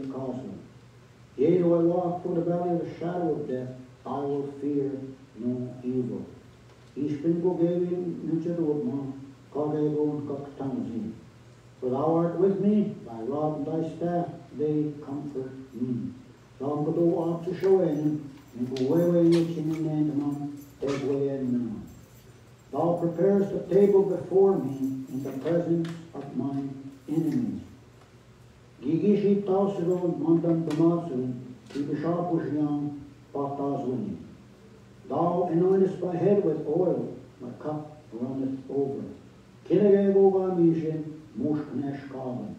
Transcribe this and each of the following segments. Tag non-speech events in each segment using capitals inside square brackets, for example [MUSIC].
Tishnik Koslin. Yea, though I walk through the valley of the shadow of death, I will fear no evil. Ishpin go gavin nuchadurma, kagegon kaktanzin. For thou art with me, thy rod and thy staff, they comfort me. Long go up to Shoen, and go way way yichin and man, take way and. Thou preparest a table before me in the presence of mine enemies. Gigishi tausiron mandan damasun, ibishapushyan patazuni. Thou anointest my head with oil, my cup runneth over. Kinegego mishin, mushknesh kavan.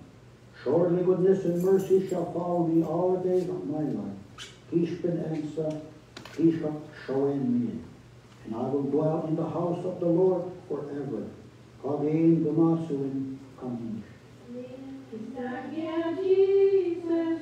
Surely goodness and mercy shall follow me all the days of my life. Kishpin ensa, kishpa shoen me. And I will dwell in the house of the Lord forever. Kagin gamasuin kamish. Jesus,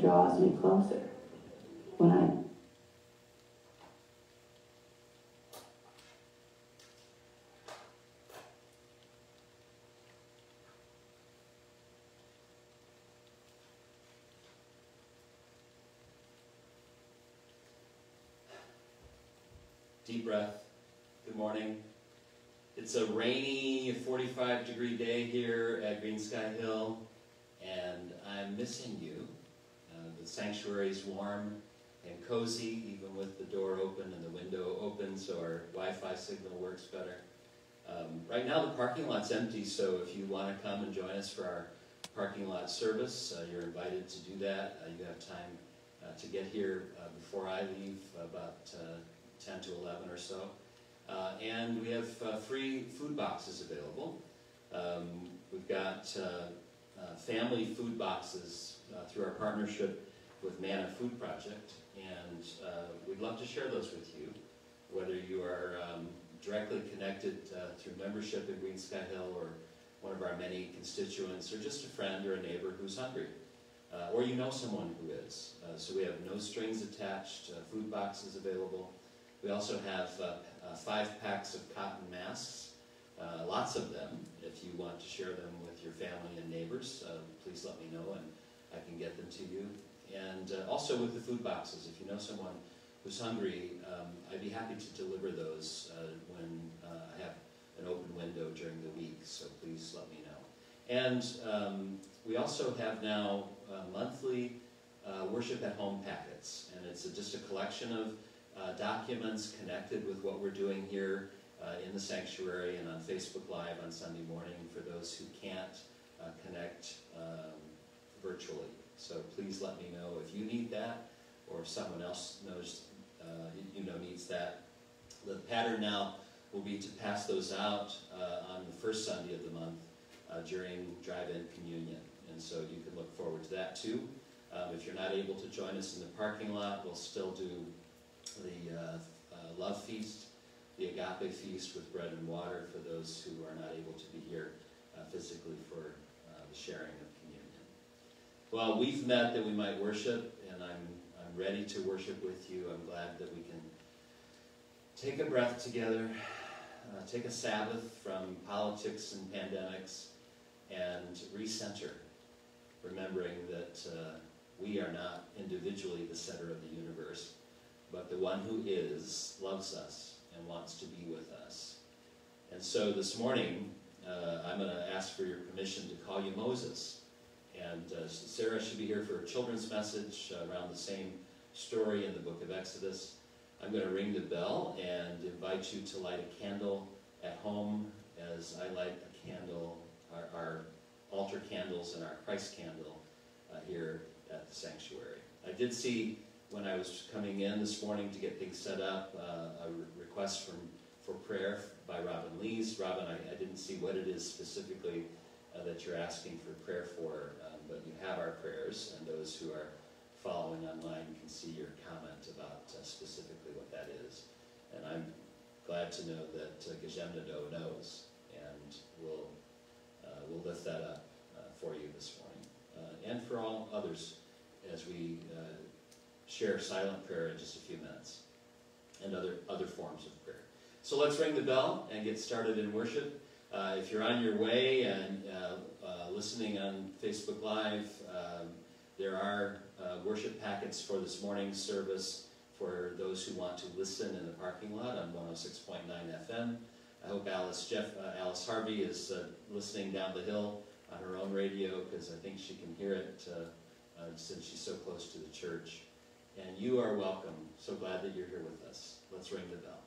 draws me closer. When I Deep breath. Good morning. It's a rainy 45 degree day here at Greensky Hill, and I'm missing you. The sanctuary is warm and cozy, even with the door open and the window open, so our Wi Fi signal works better. Um, right now, the parking lot's empty, so if you want to come and join us for our parking lot service, uh, you're invited to do that. Uh, you have time uh, to get here uh, before I leave, about uh, 10 to 11 or so. And we have free food boxes available. Um, we've got family food boxes through our partnership with Manna Food Project, and we'd love to share those with you, whether you are um, directly connected uh, through membership in Greensky Hill or one of our many constituents or just a friend or a neighbor who's hungry. Uh, or you know someone who is. Uh, so we have no strings attached, uh, food boxes available. We also have uh, uh, five packs of cotton masks, lots of them. If you want to share them with your family and neighbors, please let me know and I can get them to you. And also with the food boxes, if you know someone who's hungry, um, I'd be happy to deliver those uh, when uh, I have an open window during the week, so please let me know. And um, we also have now uh, monthly uh, worship at home packets, and it's a, just a collection of uh, documents connected with what we're doing here uh, in the sanctuary and on Facebook Live on Sunday morning for those who can't connect um, virtually. So please let me know if you need that or if someone else knows uh, you know, needs that. The pattern now will be to pass those out uh, on the first Sunday of the month uh, during drive-in communion. And so you can look forward to that too. Um, if you're not able to join us in the parking lot, we'll still do the uh, uh, love feast, the agape feast with bread and water for those who are not able to be here uh, physically for the sharing. Well, we've met that we might worship, and I'm I'm ready to worship with you. I'm glad that we can take a breath together, uh, take a Sabbath from politics and pandemics, and recenter, remembering that uh, we are not individually the center of the universe, but the one who is loves us and wants to be with us. And so this morning, uh, I'm going to ask for your permission to call you Moses. And uh, Sarah should be here for a children's message uh, around the same story in the book of Exodus. I'm going to ring the bell and invite you to light a candle at home as I light a candle, our, our altar candles and our Christ candle uh, here at the sanctuary. I did see when I was coming in this morning to get things set up uh, a re request from, for prayer by Robin Lees. Robin, I, I didn't see what it is specifically uh, that you're asking for prayer for, um, but you have our prayers, and those who are following online can see your comment about uh, specifically what that is. And I'm glad to know that uh, Gajemnado knows, and we'll, uh, we'll lift that up uh, for you this morning. Uh, and for all others as we uh, share silent prayer in just a few minutes, and other, other forms of prayer. So let's ring the bell and get started in worship. Uh, if you're on your way and listening on Facebook Live, um, there are uh, worship packets for this morning's service for those who want to listen in the parking lot on 106.9 FM. I hope Alice Jeff uh, Alice Harvey is uh, listening down the hill on her own radio because I think she can hear it uh, uh, since she's so close to the church. And you are welcome. So glad that you're here with us. Let's ring the bell.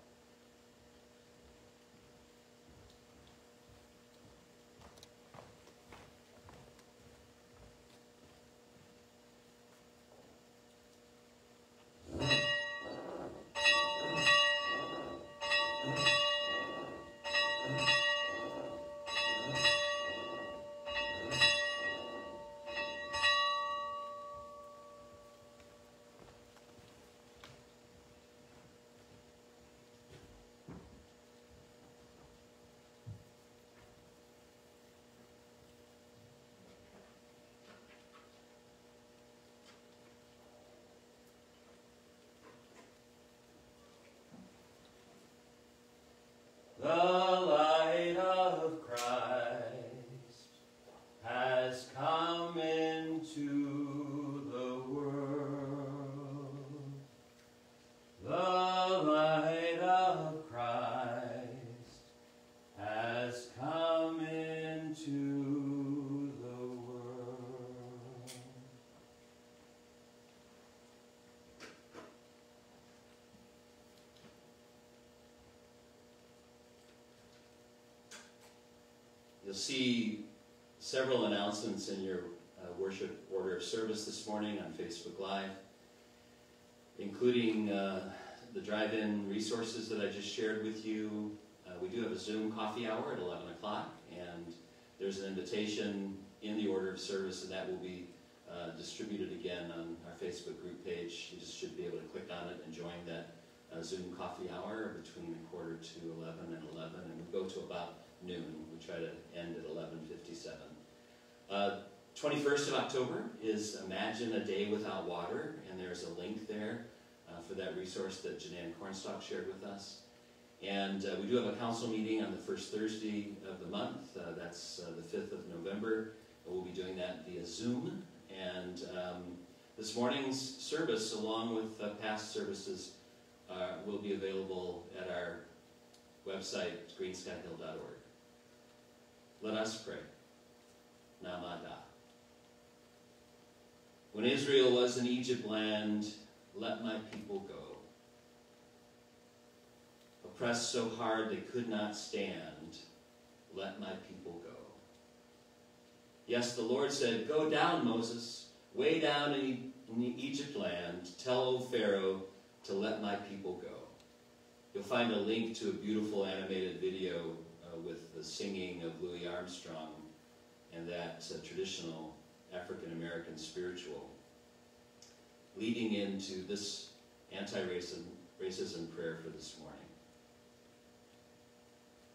See several announcements in your uh, worship order of service this morning on Facebook Live, including uh, the drive-in resources that I just shared with you. Uh, we do have a Zoom coffee hour at 11 o'clock, and there's an invitation in the order of service, and that will be uh, distributed again on our Facebook group page. You just should be able to click on it and join that uh, Zoom coffee hour between a quarter to 11 and 11, and we go to about noon. We try to end at 11.57. Uh, 21st of October is Imagine a Day Without Water, and there's a link there uh, for that resource that Janan Cornstalk shared with us. And uh, we do have a council meeting on the first Thursday of the month. Uh, that's uh, the 5th of November. We'll be doing that via Zoom. And um, this morning's service, along with uh, past services, uh, will be available at our website, greenskyhill.org. Let us pray. Naamaadaa. When Israel was in Egypt land, let my people go. Oppressed so hard they could not stand, let my people go. Yes, the Lord said, Go down, Moses, way down in, Egypt land, tell old Pharaoh to let my people go. You'll find a link to a beautiful animated video with the singing of Louis Armstrong and that uh, traditional African American spiritual, leading into this anti-racism racism prayer for this morning.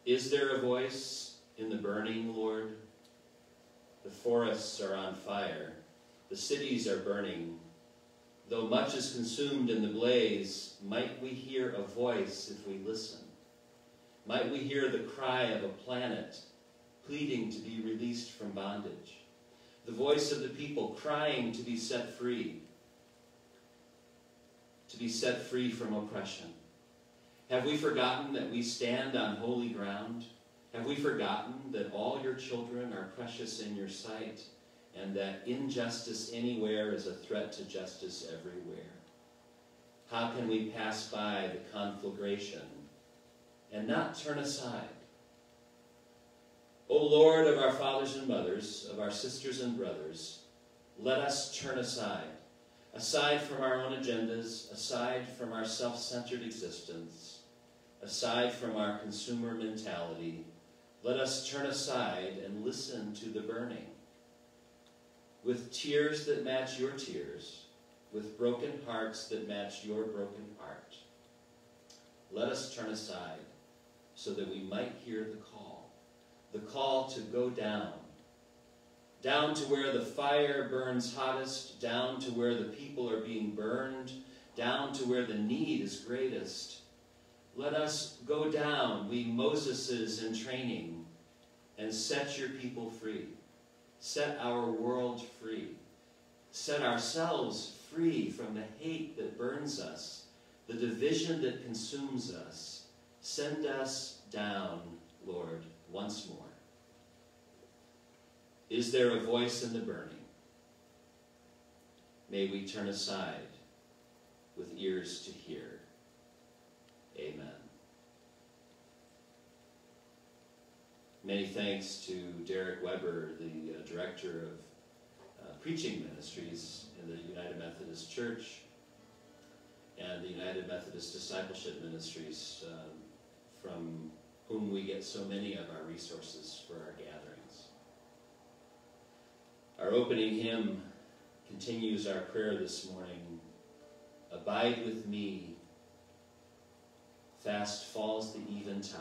Is there a voice in the burning, Lord? The forests are on fire. The cities are burning. Though much is consumed in the blaze, might we hear a voice if we listen? Might we hear the cry of a planet pleading to be released from bondage? The voice of the people crying to be set free, to be set free from oppression. Have we forgotten that we stand on holy ground? Have we forgotten that all your children are precious in your sight and that injustice anywhere is a threat to justice everywhere? How can we pass by the conflagration and not turn aside? O Lord of our fathers and mothers, of our sisters and brothers, let us turn aside, aside from our own agendas, aside from our self-centered existence, aside from our consumer mentality, let us turn aside and listen to the burning. With tears that match your tears, with broken hearts that match your broken heart, let us turn aside so that we might hear the call, the call to go down, down to where the fire burns hottest, down to where the people are being burned, down to where the need is greatest. Let us go down, we Moseses in training, and set your people free. Set our world free. Set ourselves free from the hate that burns us, the division that consumes us. Send us down, Lord, once more. Is there a voice in the burning? May we turn aside with ears to hear. Amen. Many thanks to Derek Weaver, the uh, director of uh, preaching ministries in the United Methodist Church and the United Methodist Discipleship Ministries, um, from whom we get so many of our resources for our gatherings. Our opening hymn continues our prayer this morning. Abide with me, fast falls the eventide.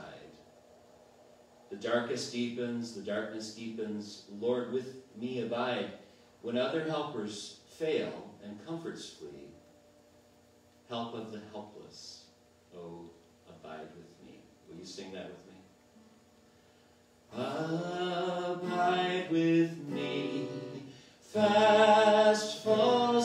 The darkest deepens, the darkness deepens. Lord, with me abide. When other helpers fail and comforts flee, help of the helpless, oh, abide with me. Will you sing that with me? Abide with me, fast falls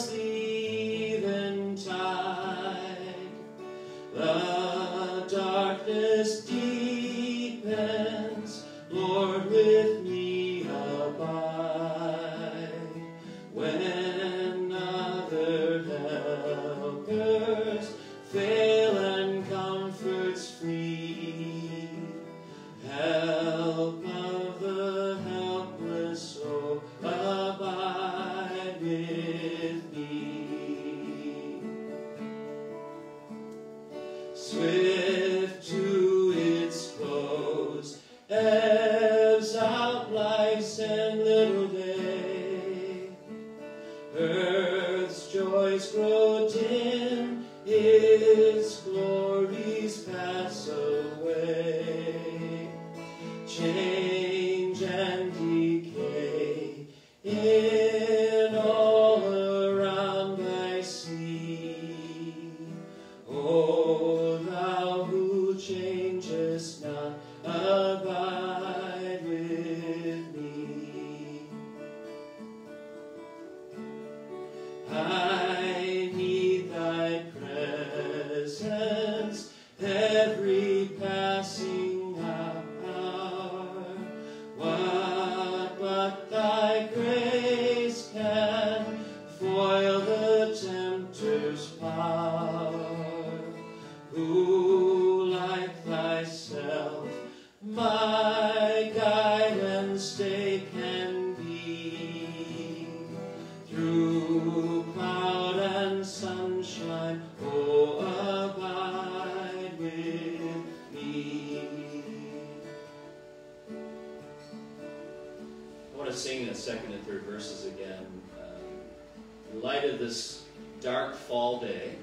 second and third verses again. Um, in light of this dark fall day,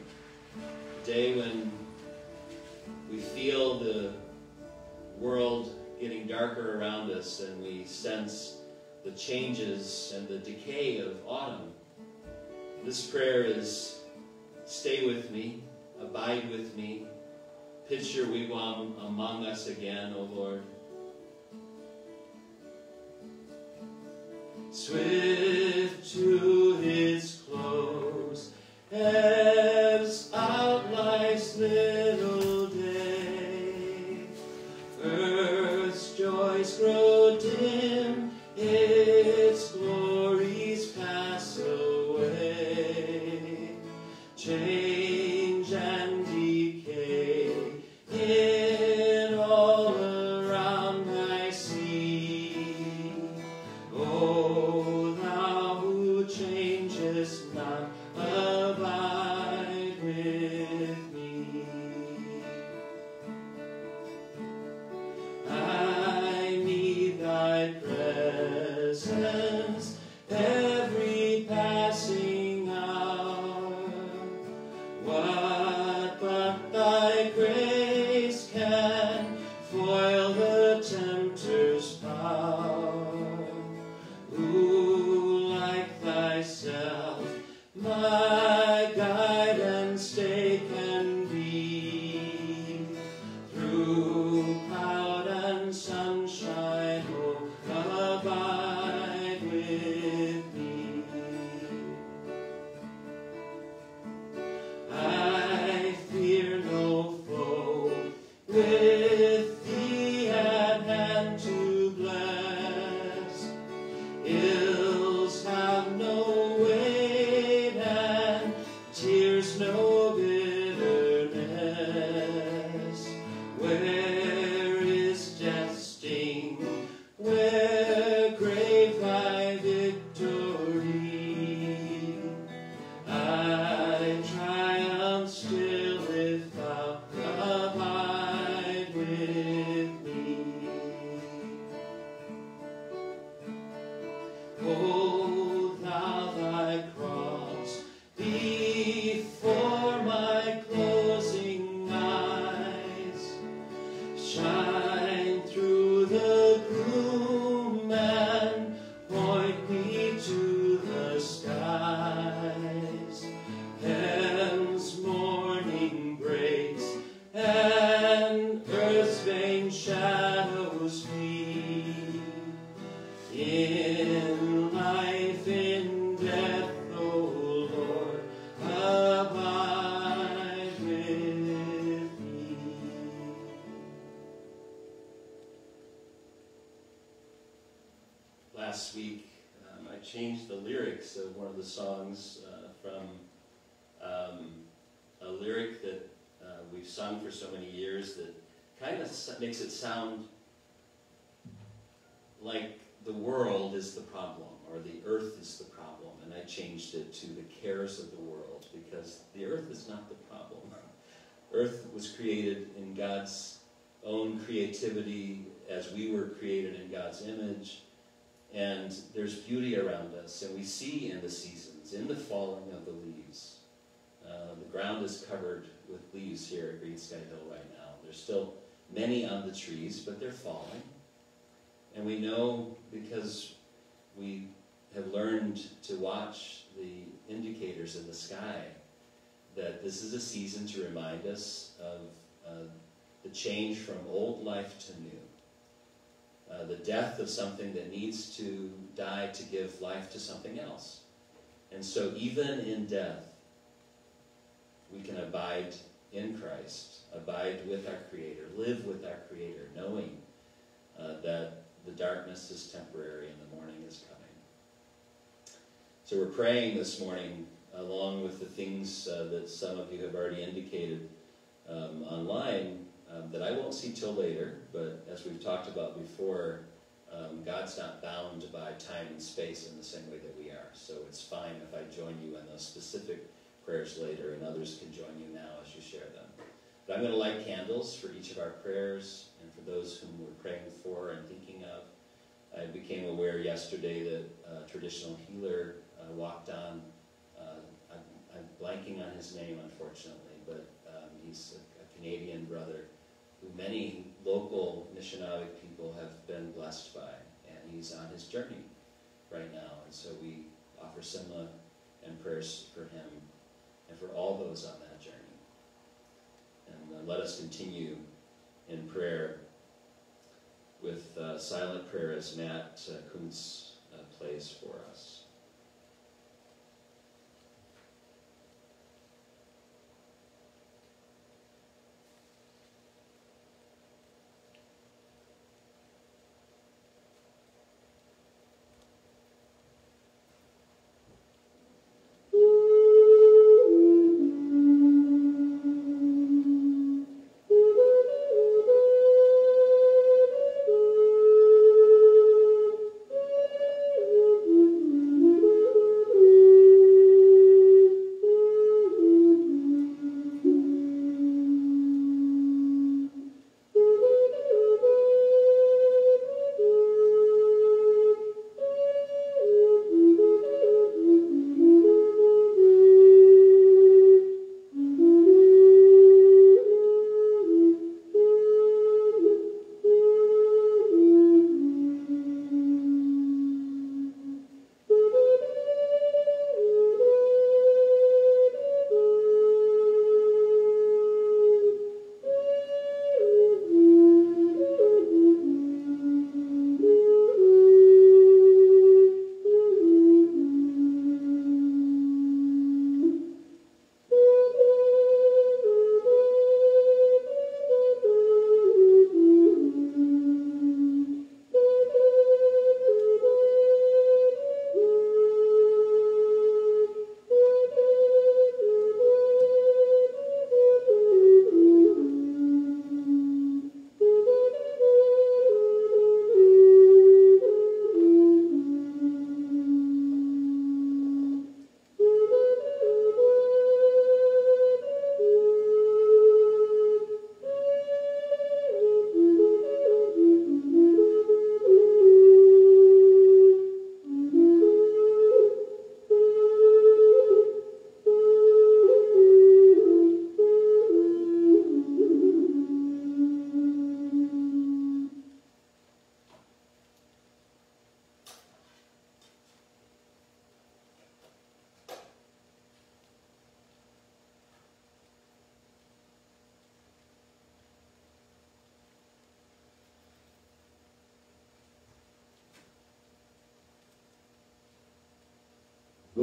day when we feel the world getting darker around us and we sense the changes and the decay of autumn, this prayer is stay with me, abide with me, picture wigwam among us again, O Lord. swift to his close, out life's little day. Earth's joys grow dim. because the earth is not the problem. Earth was created in God's own creativity as we were created in God's image. And there's beauty around us. And we see in the seasons, in the falling of the leaves. Uh, the ground is covered with leaves here at Greensky Hill right now. There's still many on the trees, but they're falling. And we know because we have learned to watch the indicators in the sky that this is a season to remind us of uh, the change from old life to new. Uh, the death of something that needs to die to give life to something else. And so, even in death, we can abide in Christ, abide with our Creator, live with our Creator, knowing uh, that the darkness is temporary and the morning is coming. So, we're praying this morning, along with the things uh, that some of you have already indicated um, online um, that I won't see till later, but as we've talked about before, um, God's not bound by time and space in the same way that we are. So it's fine if I join you in those specific prayers later, and others can join you now as you share them. But I'm going to light candles for each of our prayers and for those whom we're praying for and thinking of. I became aware yesterday that a traditional healer uh, walked on. Uh, I'm, I'm, blanking on his name, unfortunately, but um, he's a, a Canadian brother who many local Anishinaabe people have been blessed by. And he's on his journey right now. And so we offer semaa and prayers for him and for all those on that journey. And uh, let us continue in prayer with uh, silent prayer as Matt uh, Kuntz uh, plays for us.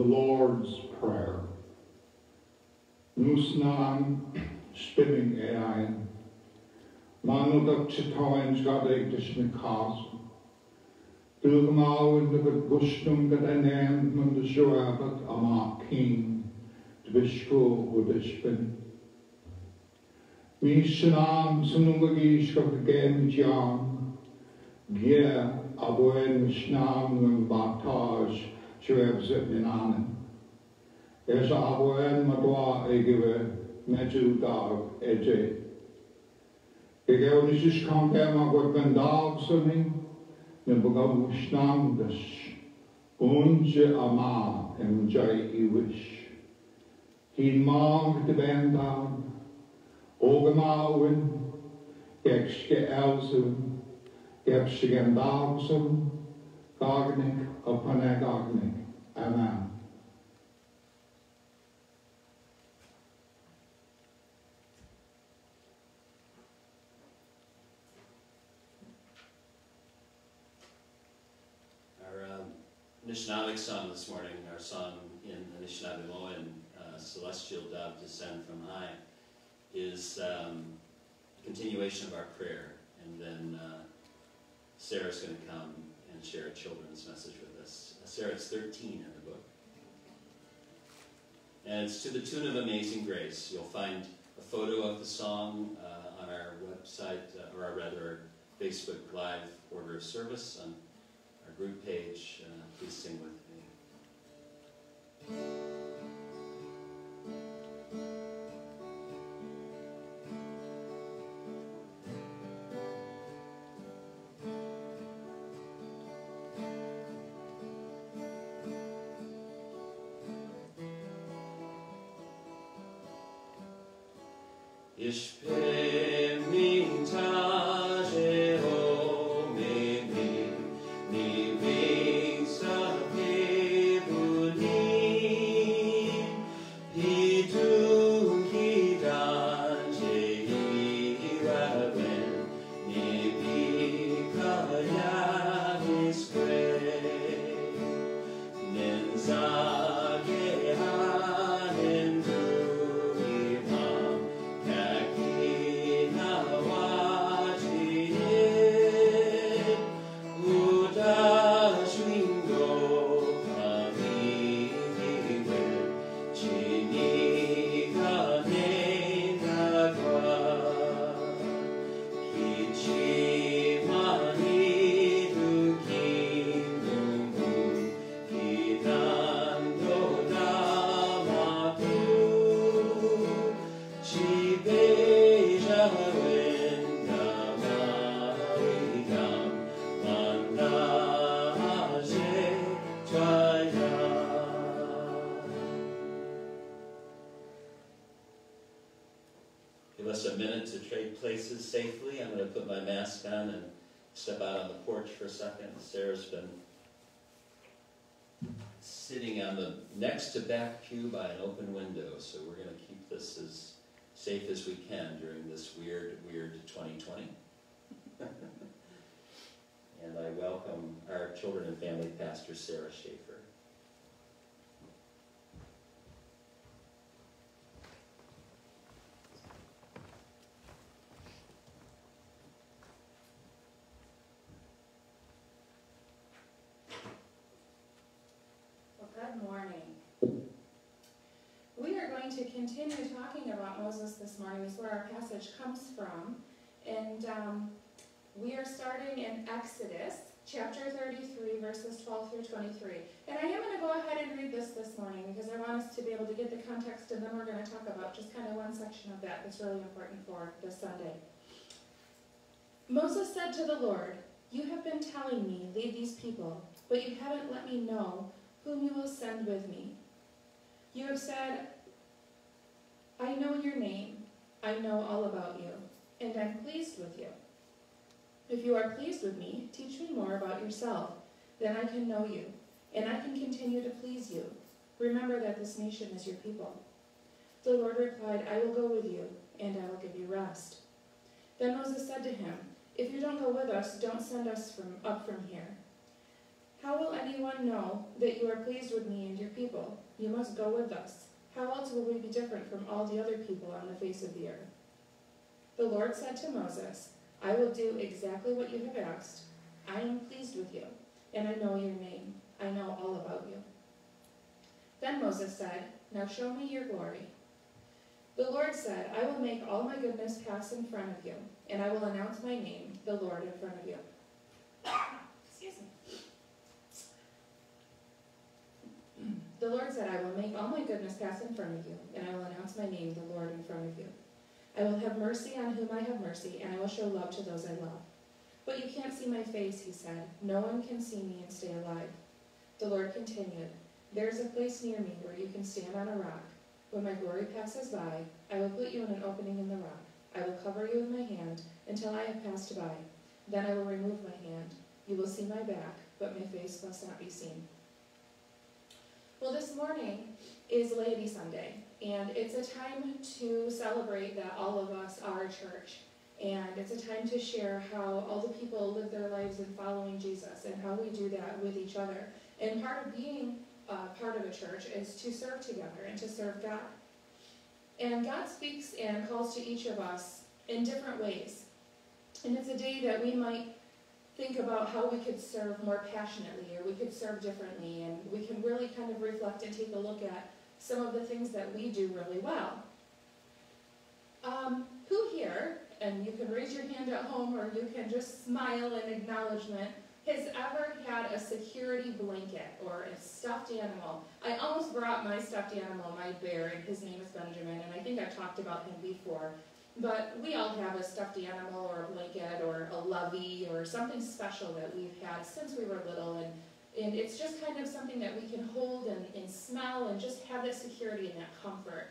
Lord's Prayer. Nusnan spinning ein. Manu dat chitoins god eiktish mikas. Dugmau in the gustum that an end mun the shoabat ama king. Dvishko udishpin. Mi shanam sunungagish of the game jam. Gye aboen shnam ng bataj. syöpsetin aamen. Ja saavu en mä tuo eikive metsyn taak eteen. Ja keunisis kankeema kuitenkin taaksani, ne puka muistangas. Unse ama en jai iwis. Hiin maang te bentaan, ogemaauin, kekske elsen, kepsigen taaksani, Our um, Anishinaabeg song this morning, our song in the Anishinaabe uh, Celestial Dove Descend from High, is um, a continuation of our prayer. And then uh, Sarah's going to come and share a children's message with us. Sarah's 13 in the book. And it's to the tune of Amazing Grace. You'll find a photo of the song uh, on our website, uh, or rather, our Facebook Live order of service on our group page. Uh, please sing with me. Ich bin places safely. I'm going to put my mask on and step out on the porch for a second. Sarah's been sitting on the next to back pew by an open window, so we're going to keep this as safe as we can during this weird, weird 2020. [LAUGHS] and I welcome our children and family pastor, Sarah Schaefer. Well, good morning. We are going to continue talking about Moses this morning. This is where our passage comes from. And um, we are starting in Exodus chapter 33, verses 12 through 23. And I am going to go ahead and read this this morning because I want us to be able to get the context, and then we're going to talk about just kind of one section of that that's really important for this Sunday. Moses said to the Lord, You have been telling me, lead these people, but you haven't let me know whom you will send with me. You have said, I know your name, I know all about you, and I'm pleased with you. If you are pleased with me, teach me more about yourself. Then I can know you, and I can continue to please you. Remember that this nation is your people. The Lord replied, I will go with you, and I will give you rest. Then Moses said to him, If you don't go with us, don't send us from, up from here. How will anyone know that you are pleased with me and your people? You must go with us. How else will we be different from all the other people on the face of the earth? The Lord said to Moses, I will do exactly what you have asked. I am pleased with you, and I know your name. I know all about you. Then Moses said, Now show me your glory. The Lord said, I will make all my goodness pass in front of you, and I will announce my name, the Lord, in front of you. Excuse me. The Lord said, I will make all my goodness pass in front of you, and I will announce my name, the Lord, in front of you. I will have mercy on whom I have mercy, and I will show love to those I love. But you can't see my face, he said. No one can see me and stay alive. The Lord continued, There is a place near me where you can stand on a rock. When my glory passes by, I will put you in an opening in the rock. I will cover you with my hand until I have passed by. Then I will remove my hand. You will see my back, but my face must not be seen. Well, this morning is Laity Sunday, and it's a time to celebrate that all of us are a church. And it's a time to share how all the people live their lives in following Jesus and how we do that with each other. And part of being uh, part of a church is to serve together and to serve God. And God speaks and calls to each of us in different ways. And it's a day that we might think about how we could serve more passionately or we could serve differently. And we can really kind of reflect and take a look at some of the things that we do really well. Um, who here, and you can raise your hand at home or you can just smile in acknowledgement, has ever had a security blanket or a stuffed animal? I almost brought my stuffed animal, my bear, and his name is Benjamin, and I think I've talked about him before. But we all have a stuffed animal or a blanket or a lovey or something special that we've had since we were little. And, and it's just kind of something that we can hold and, and smell and just have that security and that comfort.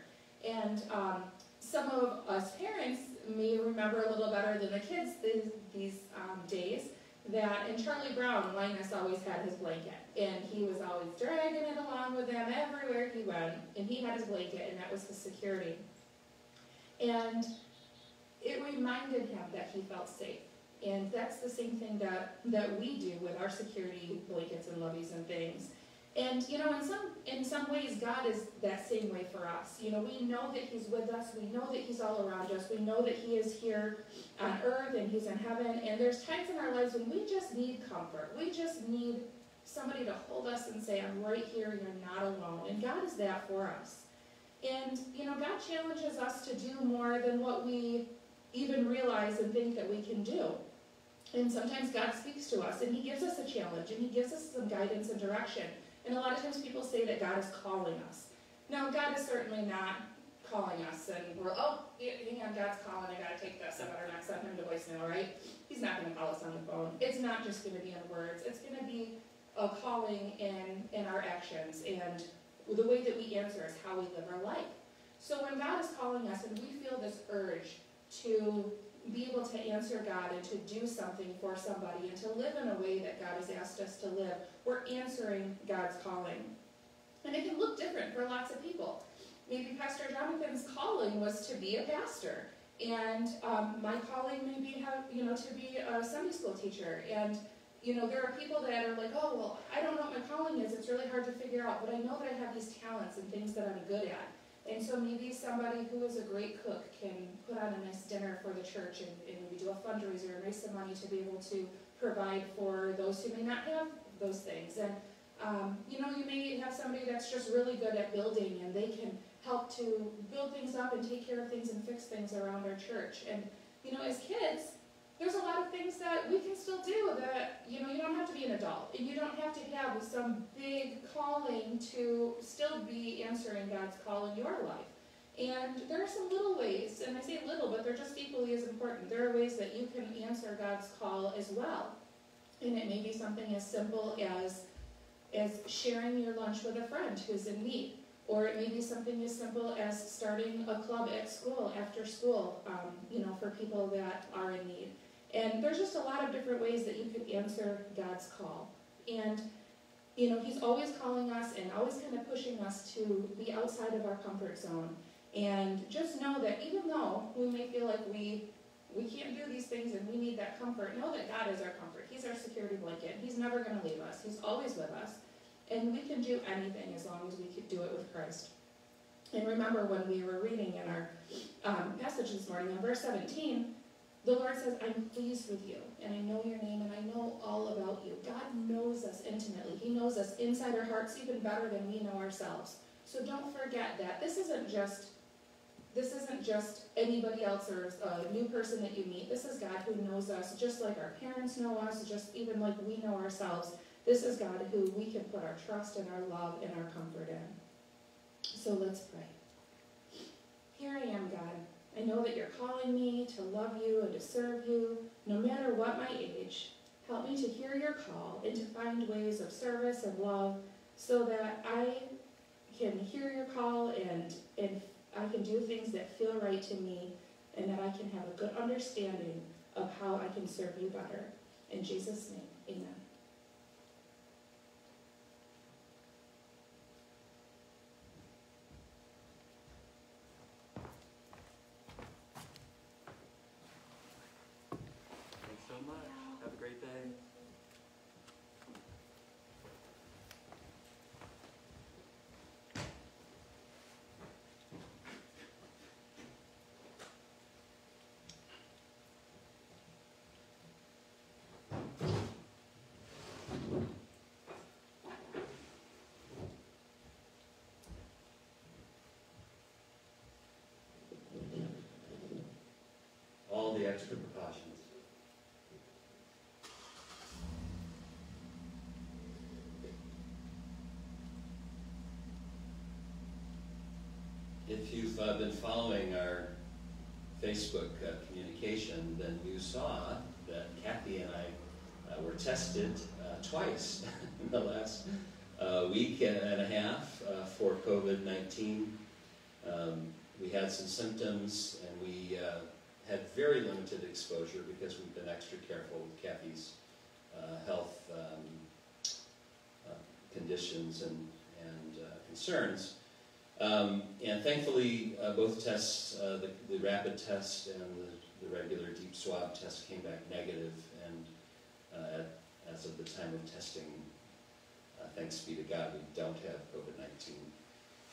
And um, some of us parents may remember a little better than the kids these, these um, days that in Charlie Brown, Linus always had his blanket. And he was always dragging it along with him everywhere he went. And he had his blanket, and that was his security. And it reminded him that he felt safe. And that's the same thing that, that we do with our security blankets and loveys and things. And you know, in some in some ways, God is that same way for us. You know, we know that He's with us. We know that He's all around us. We know that He is here on earth and He's in heaven. And there's times in our lives when we just need comfort. We just need somebody to hold us and say, "I'm right here. You're not alone." And God is that for us. And you know, God challenges us to do more than what we even realize and think that we can do. And sometimes God speaks to us and He gives us a challenge and He gives us some guidance and direction. And a lot of times people say that God is calling us. Now, God is certainly not calling us and we're, oh, hang on, God's calling, I gotta take this, I better not send him to voicemail, right? He's not gonna call us on the phone. It's not just gonna be in words, it's gonna be a calling in, in our actions and the way that we answer is how we live our life. So when God is calling us and we feel this urge to be able to answer God and to do something for somebody and to live in a way that God has asked us to live, we're answering God's calling. And it can look different for lots of people. Maybe Pastor Jonathan's calling was to be a pastor. And um, my calling may be you know, to be a Sunday school teacher. And, you know, there are people that are like, oh, well, I don't know what my calling is. It's really hard to figure out. But I know that I have these talents and things that I'm good at. And so maybe somebody who is a great cook can put on a nice dinner for the church and, and maybe do a fundraiser and raise some money to be able to provide for those who may not have those things. And um, you know, you may have somebody that's just really good at building and they can help to build things up and take care of things and fix things around our church. And you know, as kids, there's a lot of things that we can still do that, you know, you don't have to be an adult. You don't have to have some big calling to still be answering God's call in your life. And there are some little ways, and I say little, but they're just equally as important. There are ways that you can answer God's call as well. And it may be something as simple as, as sharing your lunch with a friend who's in need. Or it may be something as simple as starting a club at school, after school, um, you know, for people that are in need. And there's just a lot of different ways that you could answer God's call. And, you know, He's always calling us and always kind of pushing us to be outside of our comfort zone. And just know that even though we may feel like we we can't do these things and we need that comfort, know that God is our comfort. He's our security blanket. He's never going to leave us. He's always with us. And we can do anything as long as we can do it with Christ. And remember when we were reading in our um, passage this morning, in verse 17, the Lord says, I'm pleased with you, and I know your name, and I know all about you. God knows us intimately. He knows us inside our hearts even better than we know ourselves. So don't forget that. This isn't just this isn't just anybody else or a new person that you meet. This is God who knows us just like our parents know us, just even like we know ourselves. This is God who we can put our trust and our love and our comfort in. So let's pray. Know that you're calling me to love you and to serve you, no matter what my age. Help me to hear your call and to find ways of service and love so that I can hear your call and, and I can do things that feel right to me and that I can have a good understanding of how I can serve you better. In Jesus' name, amen. Thanks so much. Have a great day. All the extra precautions. If you've uh, been following our Facebook uh, communication, then you saw that Kathy and I uh, were tested uh, twice [LAUGHS] in the last uh, week and a half uh, for COVID-19. Um, we had some symptoms and we had very limited exposure because we've been extra careful with Kathy's uh, health um, uh, conditions and, and uh, concerns. Um, and thankfully, uh, both tests, uh, the, the rapid test and the, the regular deep swab test came back negative, and uh, as of the time of testing, thanks be to God, we don't have COVID-19.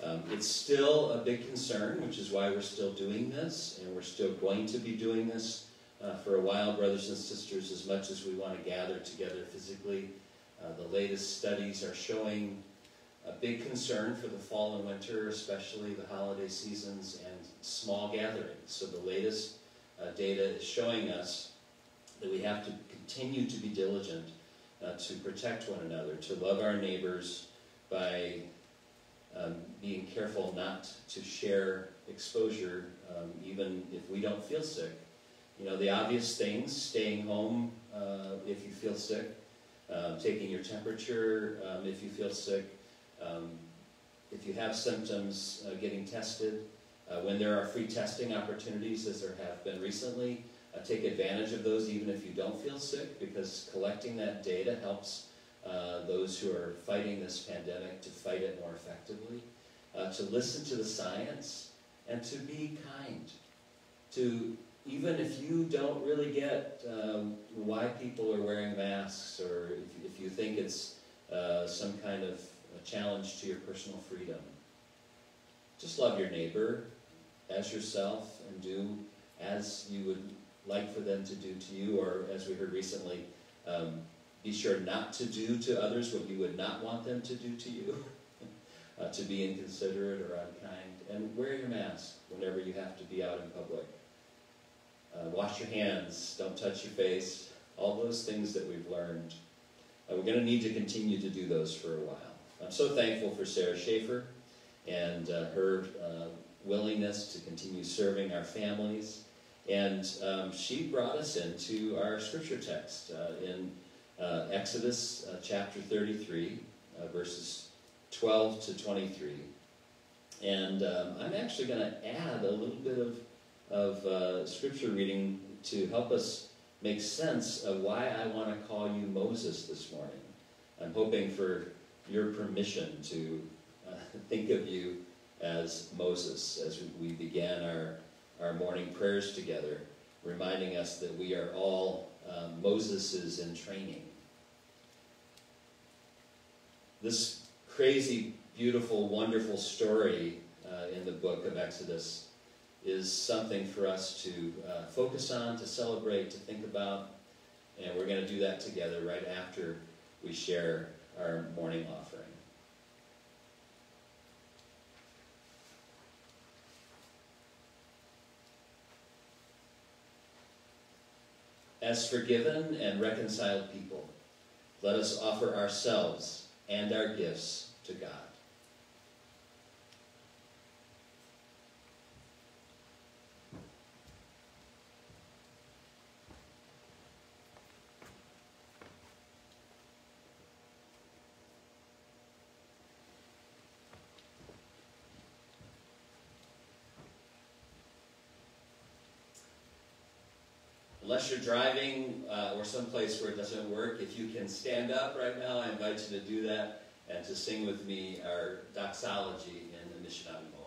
Um, it's still a big concern, which is why we're still doing this, and we're still going to be doing this uh, for a while, brothers and sisters, as much as we want to gather together physically. Uh, the latest studies are showing a big concern for the fall and winter, especially the holiday seasons and small gatherings. So the latest uh, data is showing us that we have to continue to be diligent uh, to protect one another, to love our neighbors by um, being careful not to share exposure, um, even if we don't feel sick. You know, the obvious things, staying home uh, if you feel sick, uh, taking your temperature um, if you feel sick, um, if you have symptoms, uh, getting tested. Uh, when there are free testing opportunities, as there have been recently, uh, take advantage of those even if you don't feel sick, because collecting that data helps uh, those who are fighting this pandemic to fight it more effectively, uh, to listen to the science, and to be kind. To even if you don't really get um, why people are wearing masks, or if, if you think it's uh, some kind of a challenge to your personal freedom, just love your neighbor as yourself and do as you would like for them to do to you, or as we heard recently, um, be sure not to do to others what you would not want them to do to you, [LAUGHS] uh, to be inconsiderate or unkind. And wear your mask whenever you have to be out in public. Uh, wash your hands, don't touch your face, all those things that we've learned. Uh, we're going to need to continue to do those for a while. I'm so thankful for Sarah Schaefer and uh, her uh, willingness to continue serving our families. And um, she brought us into our scripture text uh, in uh, Exodus uh, chapter 33, uh, verses 12 to 23. And um, I'm actually going to add a little bit of, of uh, scripture reading to help us make sense of why I want to call you Moses this morning. I'm hoping for your permission to uh, [LAUGHS] think of you as Moses as we began our, our morning prayers together, reminding us that we are all um, Moseses in training. This crazy, beautiful, wonderful story uh, in the book of Exodus is something for us to uh, focus on, to celebrate, to think about, and we're going to do that together right after we share our morning offering. As forgiven and reconciled people, let us offer ourselves and our gifts to God. Unless you're driving uh, or someplace where it doesn't work, if you can stand up right now, I invite you to do that and to sing with me our doxology in Anishinaabe.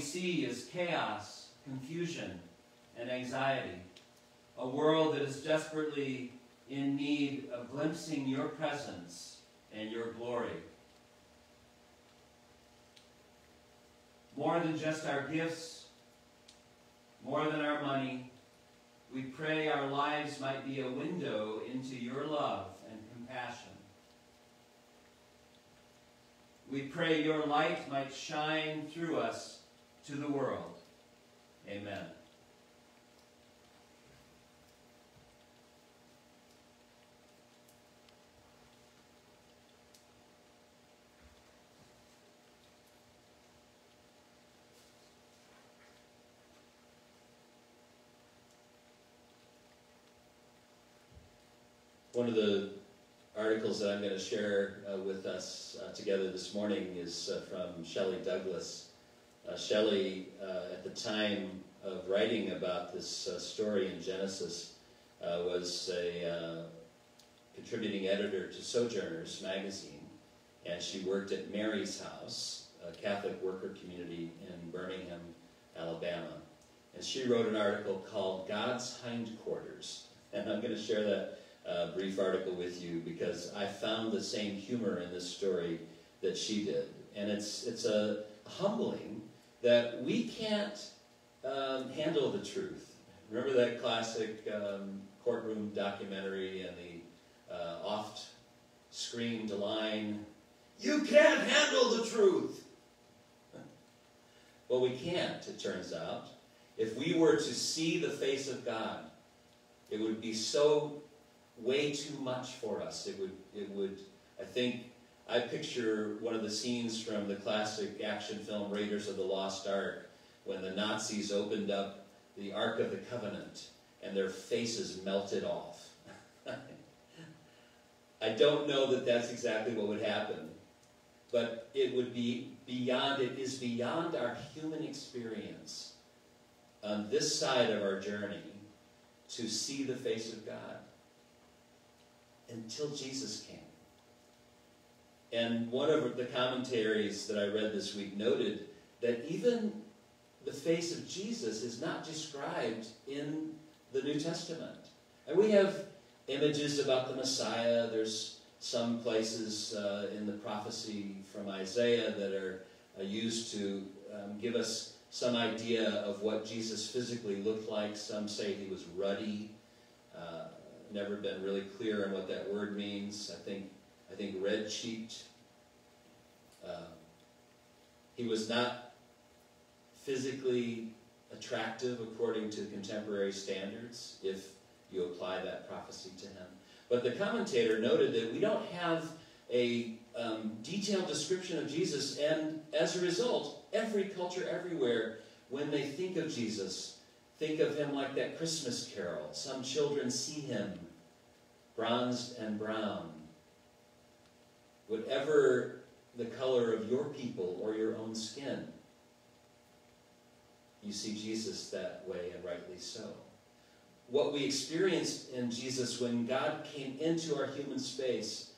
See is chaos, confusion, and anxiety. A world that is desperately in need of glimpsing your presence and your glory. More than just our gifts, more than our money, we pray our lives might be a window into your love and compassion. We pray your light might shine through us to the world. Amen. One of the articles that I'm going to share uh, with us uh, together this morning is uh, from Shelley Douglass. Uh, Shelley, uh, at the time of writing about this uh, story in Genesis, was a contributing editor to Sojourners magazine, and she worked at Mary's House, a Catholic worker community in Birmingham, Alabama. And she wrote an article called God's Hindquarters, [LAUGHS] and I'm going to share that uh, brief article with you because I found the same humor in this story that she did. And it's, it's a humbling that we can't um, handle the truth. Remember that classic um, courtroom documentary and the uh, oft screamed line, You can't handle the truth! [LAUGHS] well, we can't, it turns out. If we were to see the face of God, it would be so way too much for us. It would, it would, I think, I picture one of the scenes from the classic action film Raiders of the Lost Ark when the Nazis opened up the Ark of the Covenant and their faces melted off. [LAUGHS] I don't know that that's exactly what would happen, but it would be beyond, it is beyond our human experience on this side of our journey to see the face of God until Jesus came. And one of the commentaries that I read this week noted that even the face of Jesus is not described in the New Testament. And we have images about the Messiah. There's some places uh, in the prophecy from Isaiah that are uh, used to um, give us some idea of what Jesus physically looked like. Some say he was ruddy. Uh, never been really clear on what that word means. I think, I think red-cheeked. Uh, he was not physically attractive according to contemporary standards, if you apply that prophecy to him. But the commentator noted that we don't have a um, detailed description of Jesus, and as a result, every culture everywhere, when they think of Jesus, Think of him like that Christmas carol. Some children see him, bronzed and brown. Whatever the color of your people or your own skin, you see Jesus that way, and rightly so. What we experienced in Jesus when God came into our human space,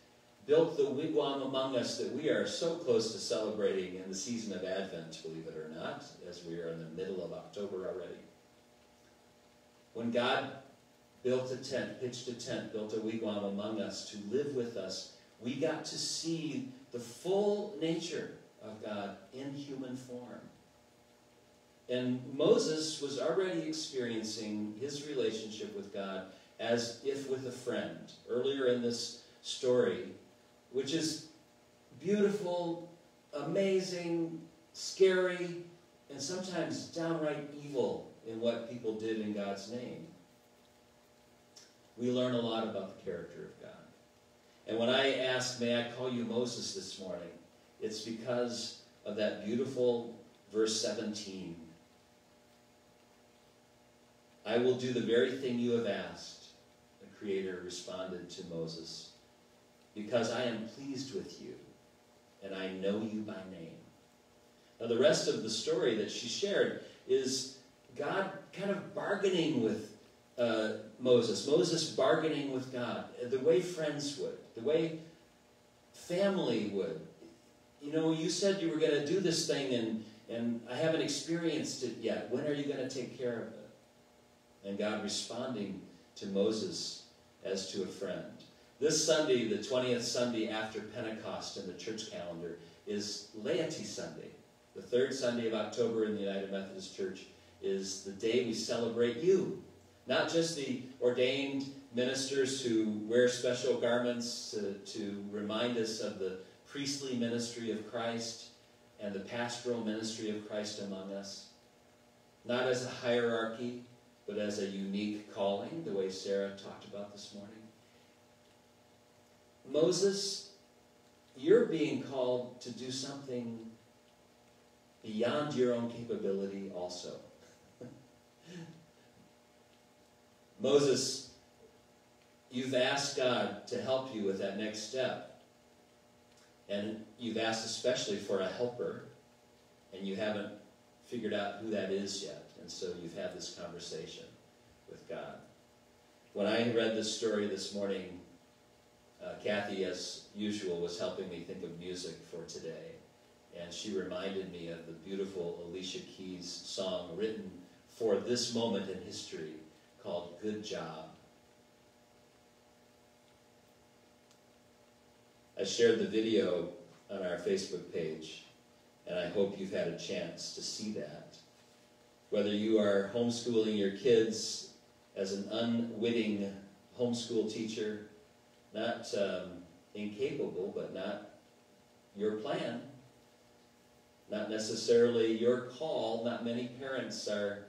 built the wigwam among us that we are so close to celebrating in the season of Advent, believe it or not, as we are in the middle of October already When God built a tent, pitched a tent, built a wigwam among us to live with us, we got to see the full nature of God in human form. And Moses was already experiencing his relationship with God as if with a friend earlier in this story, which is beautiful, amazing, scary, and sometimes downright evil in what people did in God's name. We learn a lot about the character of God. And when I ask, may I call you Moses this morning, it's because of that beautiful verse 17. I will do the very thing you have asked, the Creator responded to Moses, because I am pleased with you and I know you by name. Now, the rest of the story that she shared is God kind of bargaining with uh, Moses, Moses bargaining with God, the way friends would, the way family would. You know, you said you were going to do this thing and, and I haven't experienced it yet. When are you going to take care of it? And God responding to Moses as to a friend. This Sunday, the 20th Sunday after Pentecost in the church calendar, is Laity Sunday. The third Sunday of October in the United Methodist Church is the day we celebrate you. Not just the ordained ministers who wear special garments to, to remind us of the priestly ministry of Christ and the pastoral ministry of Christ among us. Not as a hierarchy, but as a unique calling, the way Sarah talked about this morning. Moses, you're being called to do something beyond your own capability also. [LAUGHS] Moses, you've asked God to help you with that next step. And you've asked especially for a helper, and you haven't figured out who that is yet. And so you've had this conversation with God. When I read this story this morning, uh, Kathy, as usual, was helping me think of music for today. And she reminded me of the beautiful Alicia Keys song written for this moment in history called Good Job. I shared the video on our Facebook page, and I hope you've had a chance to see that. Whether you are homeschooling your kids as an unwitting homeschool teacher, not um, incapable, but not your plan, not necessarily your call. Not many parents are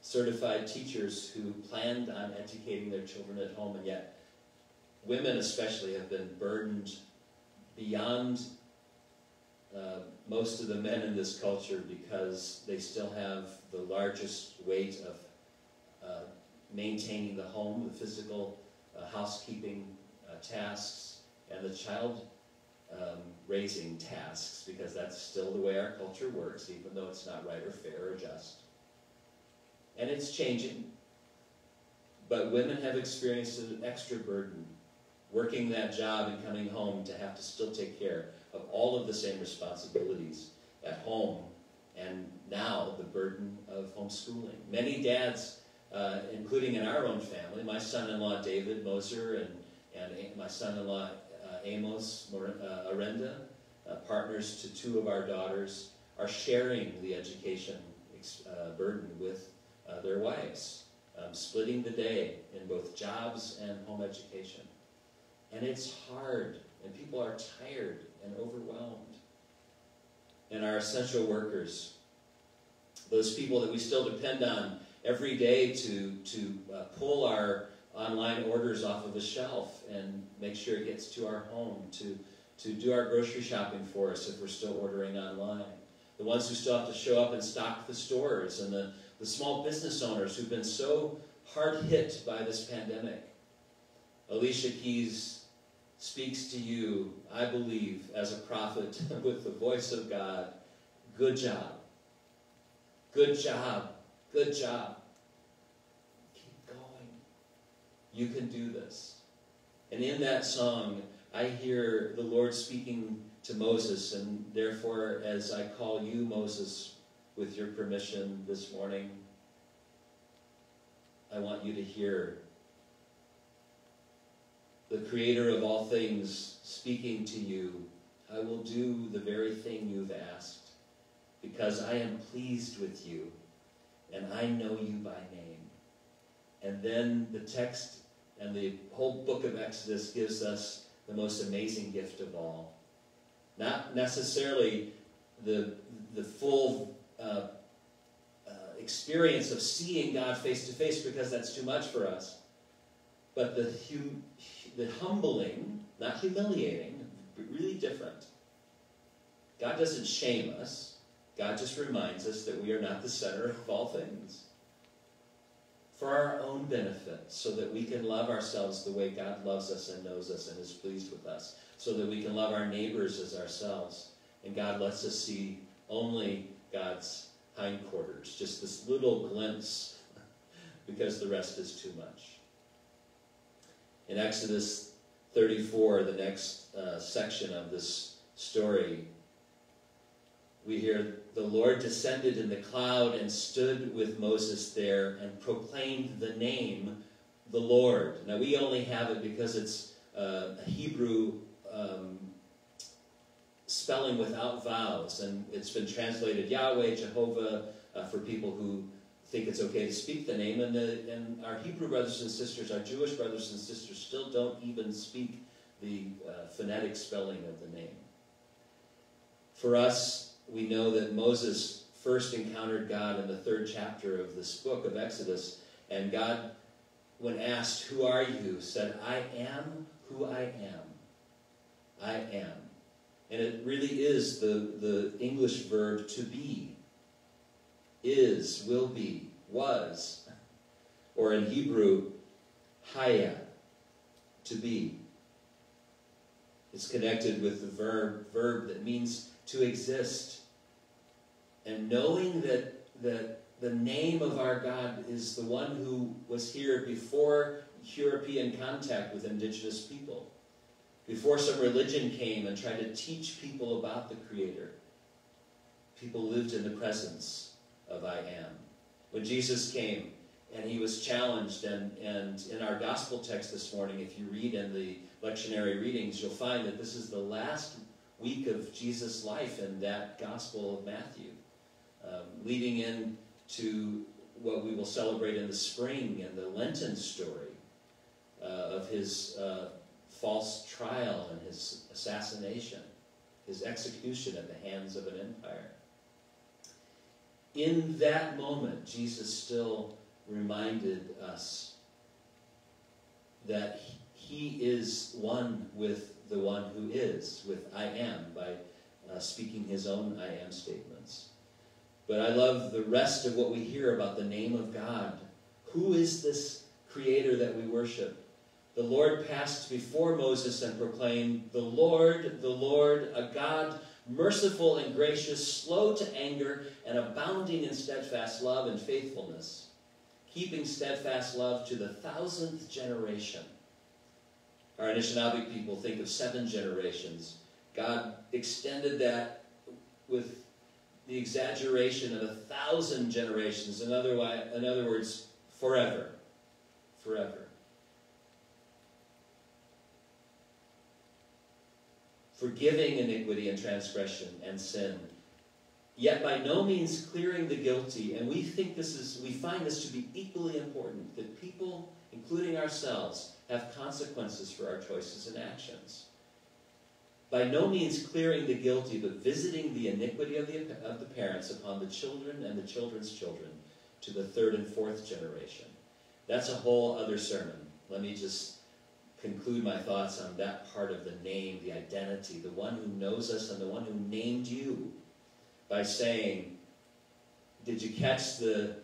certified teachers who planned on educating their children at home, and yet women especially have been burdened beyond uh, most of the men in this culture because they still have the largest weight of uh, maintaining the home, the physical uh, housekeeping uh, tasks, and the child um, raising tasks, because that's still the way our culture works, even though it's not right or fair or just. And it's changing. But women have experienced an extra burden working that job and coming home to have to still take care of all of the same responsibilities at home and now the burden of homeschooling. Many dads, uh, including in our own family, my son-in-law David Moser and, and my son-in-law uh, Amos uh, Arenda, uh, partners to two of our daughters, are sharing the education uh, burden with uh, their wives, um, splitting the day in both jobs and home education. And it's hard, and people are tired and overwhelmed. And our essential workers, those people that we still depend on every day to, to uh, pull our online orders off of the shelf and make sure it gets to our home, to, to do our grocery shopping for us if we're still ordering online. The ones who still have to show up and stock the stores and the, the small business owners who've been so hard hit by this pandemic. Alicia Keys speaks to you, I believe, as a prophet [LAUGHS] with the voice of God. Good job. Good job. Good job. Keep going. You can do this. And in that song, I hear the Lord speaking to Moses, and therefore, as I call you, Moses, with your permission this morning, I want you to hear the Creator of all things speaking to you. I will do the very thing you've asked because I am pleased with you and I know you by name. And then the text and the whole book of Exodus gives us the most amazing gift of all. Not necessarily the, the full uh, uh, experience of seeing God face to face because that's too much for us, but the, hum, the humbling, not humiliating, but really different. God doesn't shame us. God just reminds us that we are not the center of all things. For our own benefit, so that we can love ourselves the way God loves us and knows us and is pleased with us, so that we can love our neighbors as ourselves. And God lets us see only God's hindquarters, just this little glimpse, [LAUGHS] because the rest is too much. In Exodus 34, the next uh, section of this story, we hear the Lord descended in the cloud and stood with Moses there and proclaimed the name the Lord. Now we only have it because it's uh, a Hebrew um, spelling without vowels, and it's been translated Yahweh, Jehovah, uh, for people who think it's okay to speak the name. And, the, and our Hebrew brothers and sisters, our Jewish brothers and sisters, still don't even speak the uh, phonetic spelling of the name. For us, we know that Moses first encountered God in the third chapter of this book of Exodus, and God, when asked, Who are you? said, I am who I am. I am. And it really is the, the English verb to be. Is, will be, was. Or in Hebrew, haya, to be. It's connected with the verb, verb that means to exist. And knowing that, that the name of our God is the one who was here before European contact with indigenous people before some religion came and tried to teach people about the Creator, people lived in the presence of I am. When Jesus came and he was challenged, and, and in our gospel text this morning, if you read in the lectionary readings, you'll find that this is the last week of Jesus' life in that Gospel of Matthew, um, leading in to what we will celebrate in the spring and the Lenten story uh, of his uh, false trial and his assassination, his execution at the hands of an empire. In that moment, Jesus still reminded us that he is one with the one who is, with I am, by uh, speaking his own I am statements. But I love the rest of what we hear about the name of God. Who is this creator that we worship? the Lord passed before Moses and proclaimed, The Lord, the Lord, a God merciful and gracious, slow to anger, and abounding in steadfast love and faithfulness, keeping steadfast love to the thousandth generation. Our Anishinaabe people think of seven generations. God extended that with the exaggeration of a thousand generations. In other, in other words, forever. Forever. Forgiving iniquity and transgression and sin, yet by no means clearing the guilty. And we think this is, we find this to be equally important that people, including ourselves, have consequences for our choices and actions. By no means clearing the guilty, but visiting the iniquity of the, of the parents upon the children and the children's children to the third and fourth generation. That's a whole other sermon. Let me just conclude my thoughts on that part of the name, the identity, the one who knows us and the one who named you by saying, did you catch the,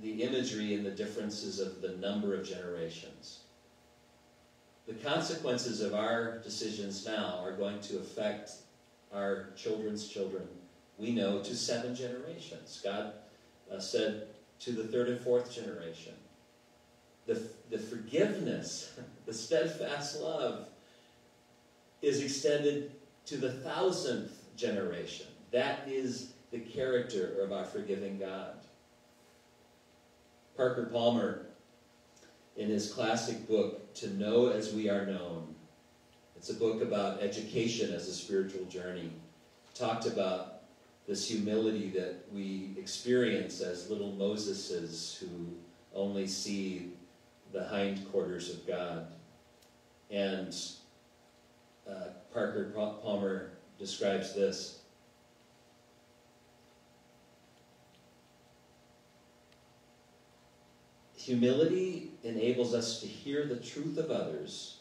the imagery and the differences of the number of generations? The consequences of our decisions now are going to affect our children's children, we know, to seven generations. God uh, said to the third and fourth generation the, the forgiveness, [LAUGHS] the steadfast love is extended to the thousandth generation. That is the character of our forgiving God. Parker Palmer, in his classic book, To Know as We Are Known, it's a book about education as a spiritual journey, talked about this humility that we experience as little Moseses who only see the hindquarters of God. And uh, Parker Palmer describes this. Humility enables us to hear the truth of others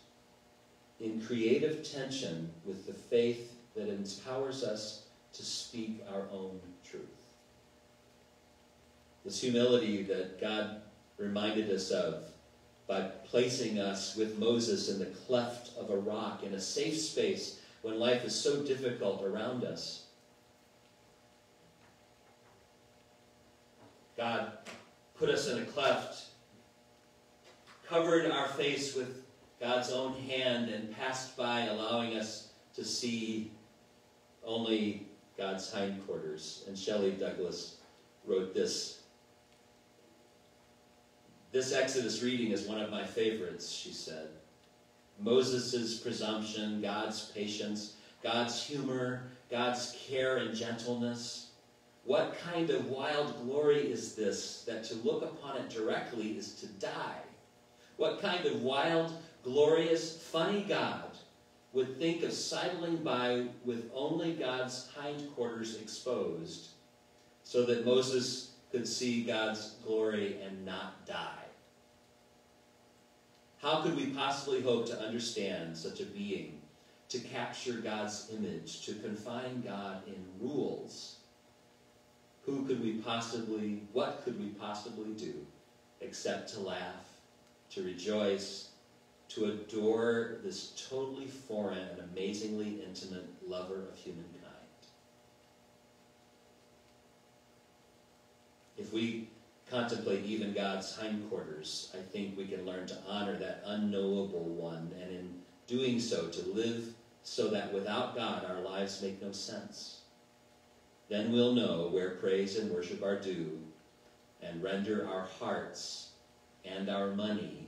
in creative tension with the faith that empowers us to speak our own truth. This humility that God reminded us of by placing us with Moses in the cleft of a rock in a safe space when life is so difficult around us. God put us in a cleft, covered our face with God's own hand, and passed by, allowing us to see only God's hindquarters. And Shelley Douglass wrote this this Exodus reading is one of my favorites, she said. Moses' presumption, God's patience, God's humor, God's care and gentleness. What kind of wild glory is this that to look upon it directly is to die? What kind of wild, glorious, funny God would think of sidling by with only God's hindquarters exposed so that Moses could see God's glory and not die? How could we possibly hope to understand such a being, to capture God's image, to confine God in rules? Who could we possibly, what could we possibly do except to laugh, to rejoice, to adore this totally foreign and amazingly intimate lover of humankind? If we contemplate even God's hindquarters, I think we can learn to honor that unknowable one, and in doing so, to live so that without God our lives make no sense. Then we'll know where praise and worship are due, and render our hearts and our money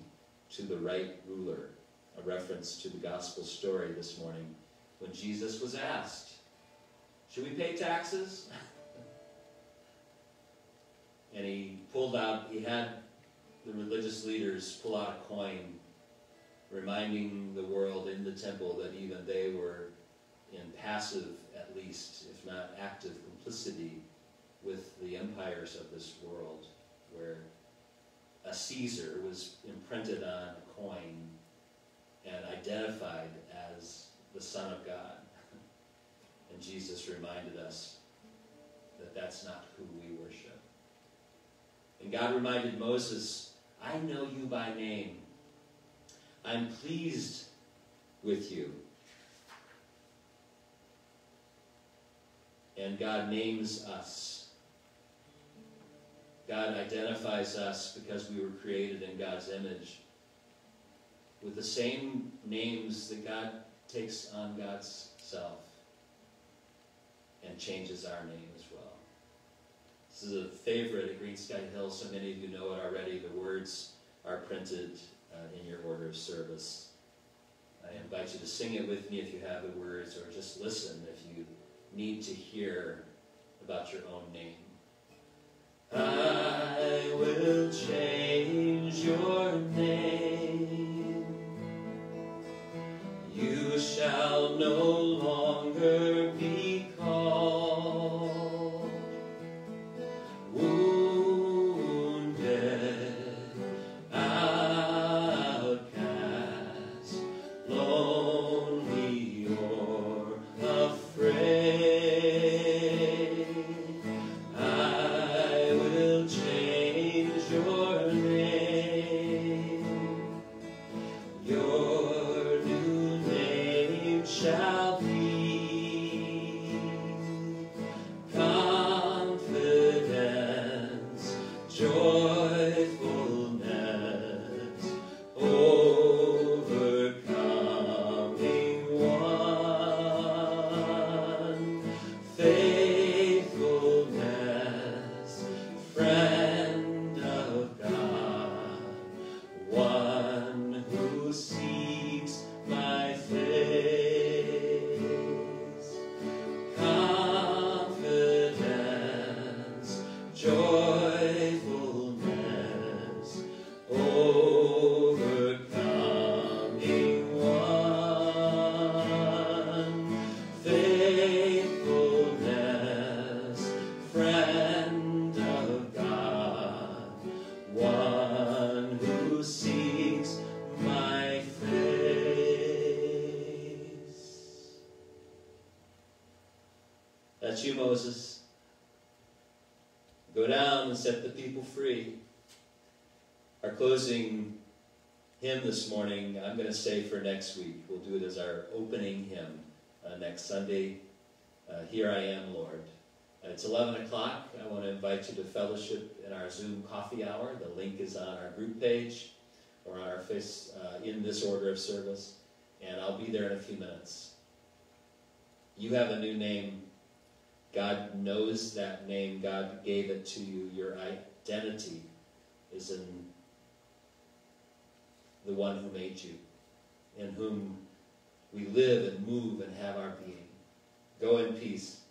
to the right ruler. A reference to the gospel story this morning when Jesus was asked, Should we pay taxes? [LAUGHS] and he pulled out, he had the religious leaders pull out a coin, reminding the world in the temple that even they were in passive, at least, if not active complicity with the empires of this world, where a Caesar was imprinted on a coin and identified as the Son of God. [LAUGHS] And Jesus reminded us that that's not who we worship. And God reminded Moses, I know you by name. I'm pleased with you. And God names us. God identifies us because we were created in God's image with the same names that God takes on God's self and changes our name as well. This is a favorite at Greensky Hill. So many of you know it already. The words are printed uh, in your order of service. I invite you to sing it with me if you have the words, or just listen if you need to hear about your own name. I will change your name. You shall no longer next week. We'll do it as our opening hymn uh, next Sunday. Uh, Here I am, Lord. It's 11 o'clock. I want to invite you to fellowship in our Zoom coffee hour. The link is on our group page or on our face uh, in this order of service. And I'll be there in a few minutes. You have a new name. God knows that name. God gave it to you. Your identity is in the one who made you, in whom we live and move and have our being. Go in peace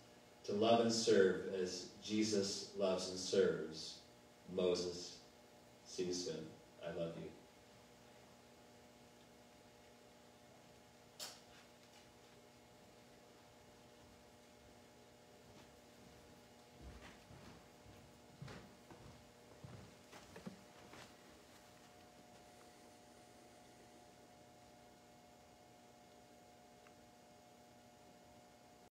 to love and serve as Jesus loves and serves Moses. See you soon. I love you.